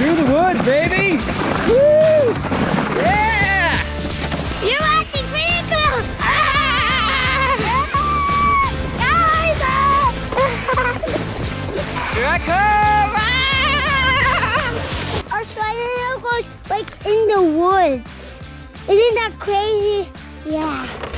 Through the woods, baby! Woo! Yeah! You're acting pretty. Ah! Ah! Here I come! Ah! Our hill goes like in the woods. Isn't that crazy? Yeah.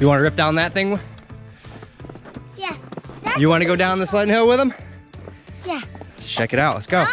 You want to rip down that thing? Yeah. You want to go down the sledding hill with him? Yeah. Let's check it out. Let's go.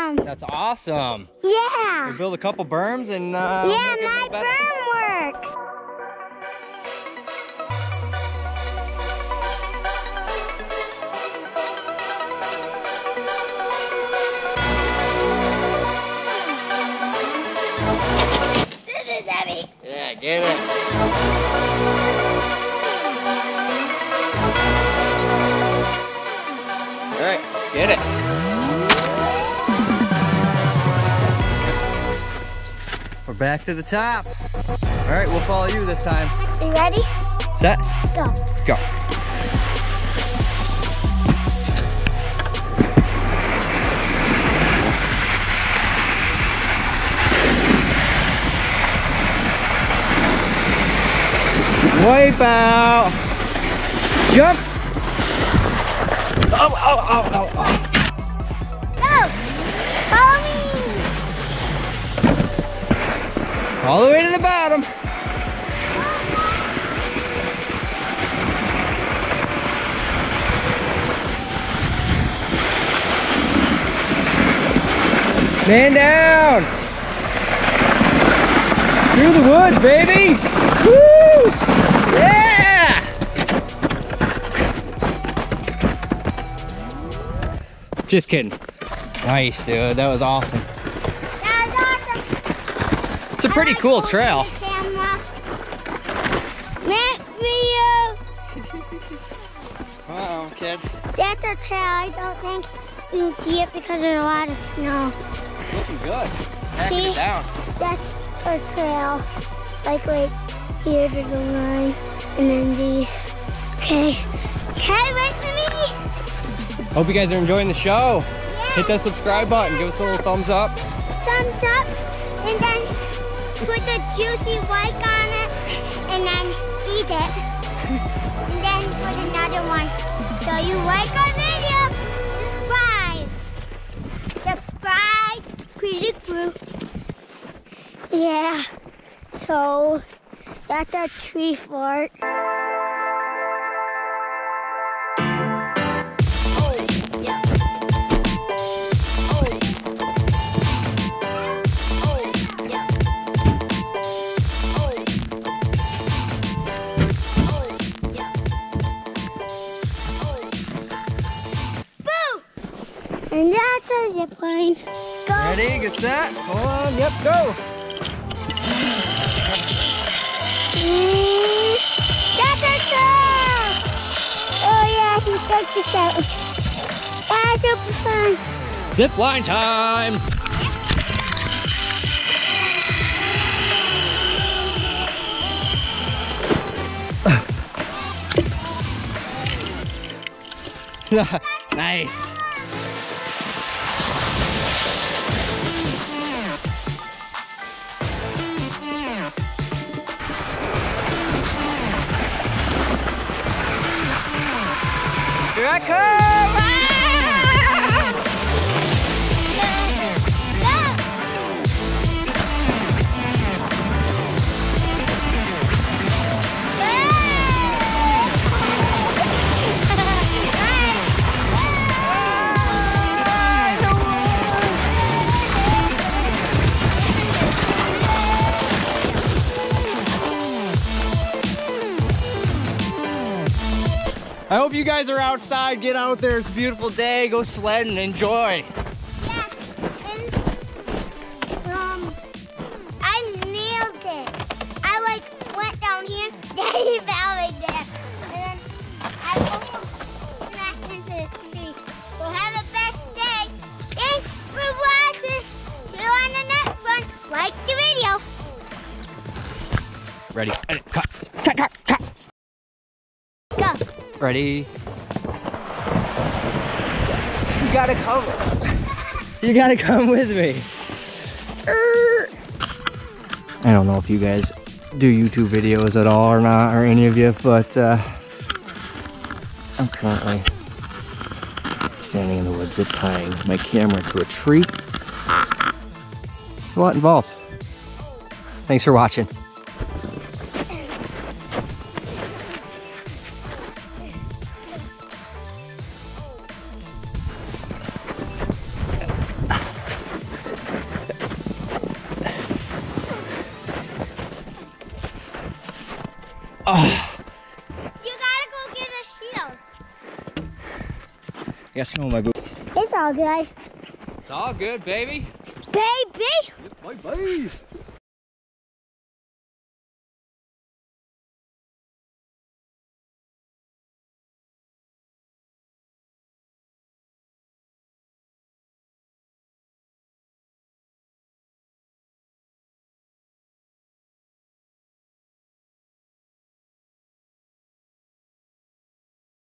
Talking to them. That's awesome. Yeah. We build a couple berms and uh, Yeah, make it a my little berm works. This is heavy. Yeah, get it. All right, get it. Back to the top. All right, we'll follow you this time. Are You ready? Set, Go. go. Wipe out. Jump. Oh, oh, oh, oh, oh. All the way to the bottom. Man down. Through the woods, baby. Woo! Yeah! Just kidding. Nice, dude. That was awesome. That was awesome. It's a pretty cool trail. Camera. Next video. Uh-oh, kid. That's a trail. I don't think you can see it because there's a lot of snow. Looking good. Backing See? it down. That's a trail. Like right here to the line. And then these. Okay. Okay, wait for me. Hope you guys are enjoying the show. Yeah. Hit that subscribe button. Give us a little thumbs up. Thumbs up. Put the juicy white on it. And then eat it. and then put another one. So you like our video, subscribe. Subscribe. Creeley Crew. Yeah. So that's a tree fort. And that's a zip line. Go. Ready, get set. Hold on, yep, go. Mm, That's a. Oh yeah, he took this out. That's super fun. Zip line time. nice. Here I come! I hope you guys are outside. Get out there. It's a beautiful day. Go sledding. Enjoy. Yeah. And, um, I nailed it. I like went down here. Daddy fell right there. And then I almost smashed into the tree. So have a best day. Thanks for watching. See you on the next one. Like the video. Ready. Edit. Cut. Cut, cut, cut. Go. Ready. You gotta come. You gotta come with me. I don't know if you guys do YouTube videos at all or not, or any of you, but uh, I'm currently standing in the woods zip tying my camera to a tree. A lot involved. Thanks for watching. Oh, You gotta go get a shield. I got snow on oh my boot. It's all good. It's all good, baby. Baby. My bye.